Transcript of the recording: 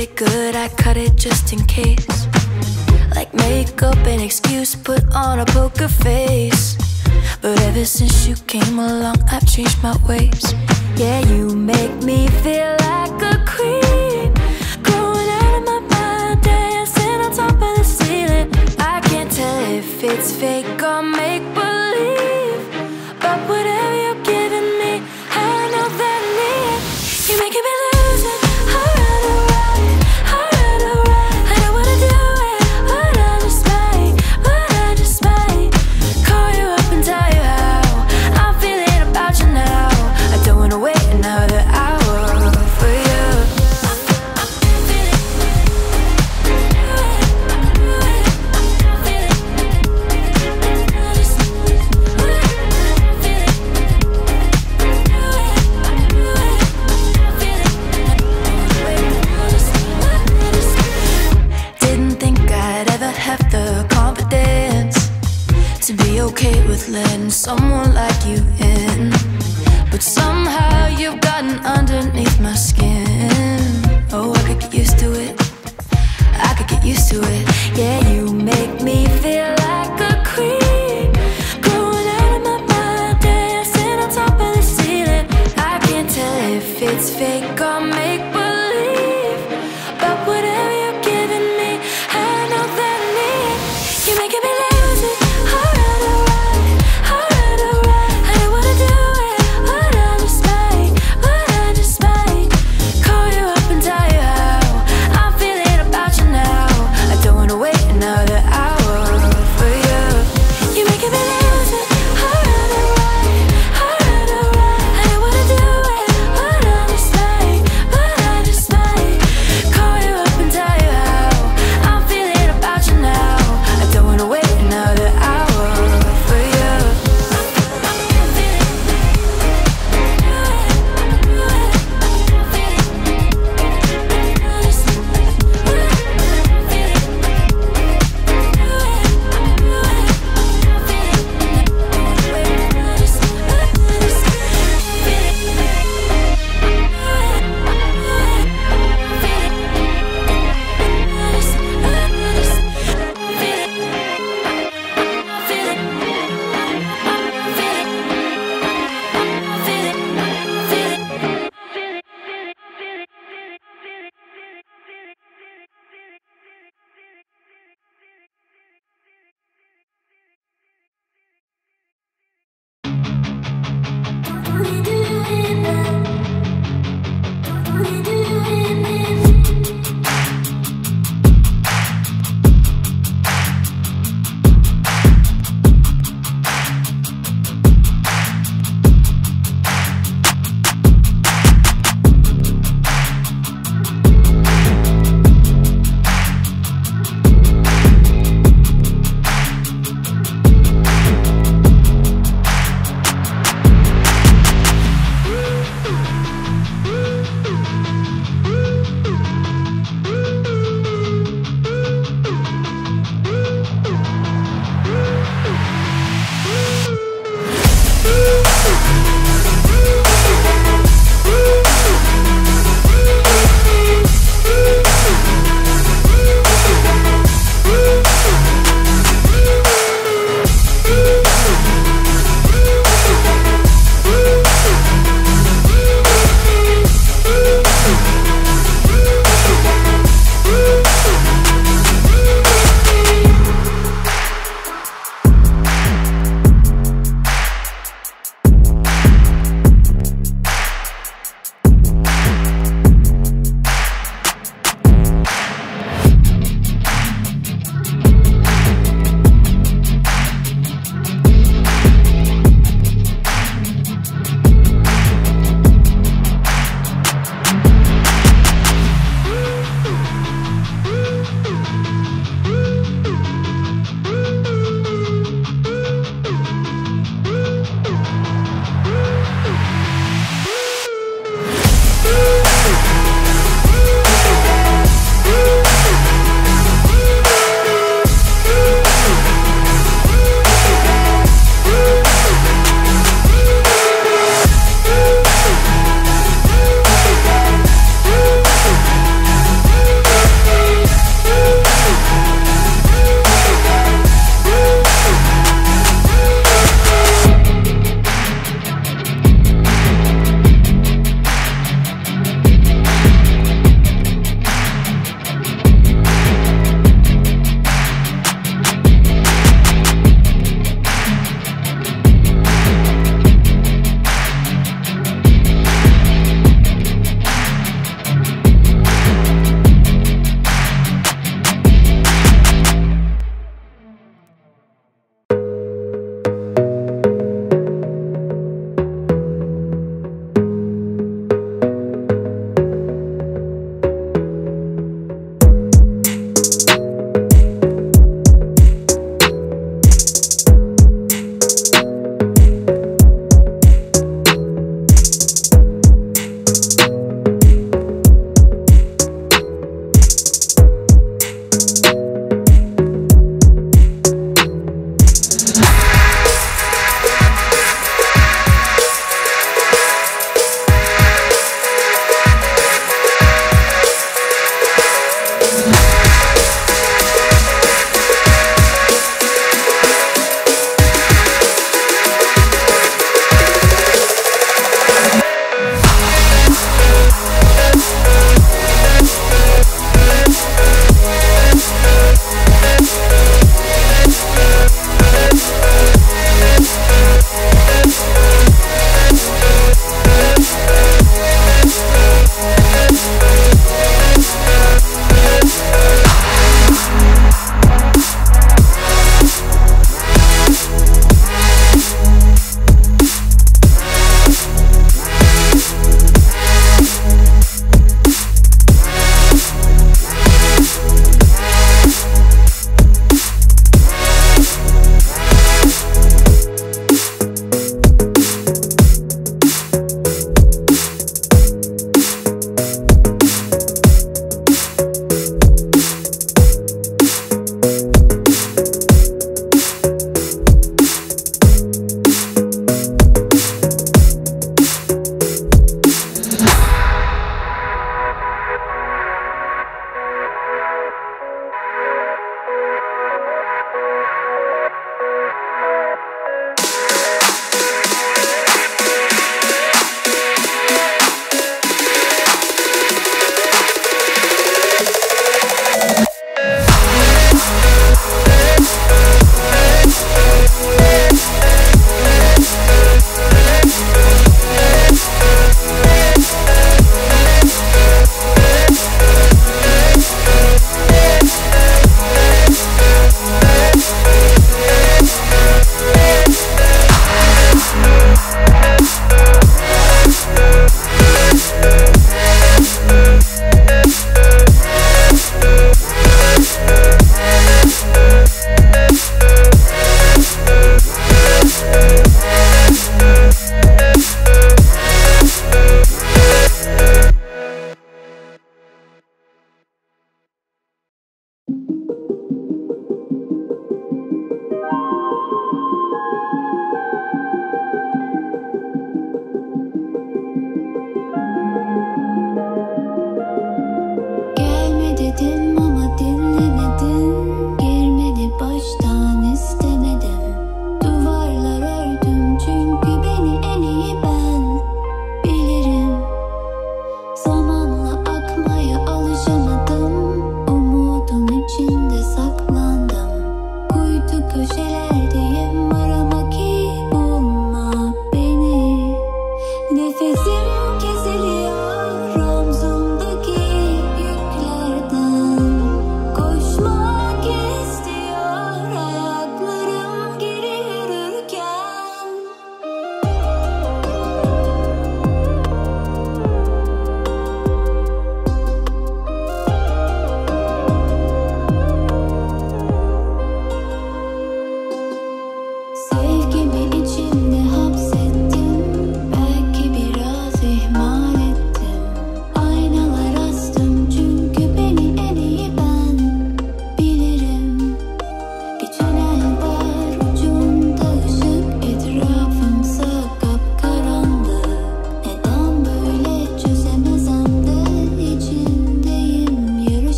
it good, I cut it just in case. Like makeup and excuse, put on a poker face. But ever since you came along, I've changed my ways. Yeah, you make me feel like a queen. Growing out of my mind, dancing on top of the ceiling. I can't tell if it's fake or letting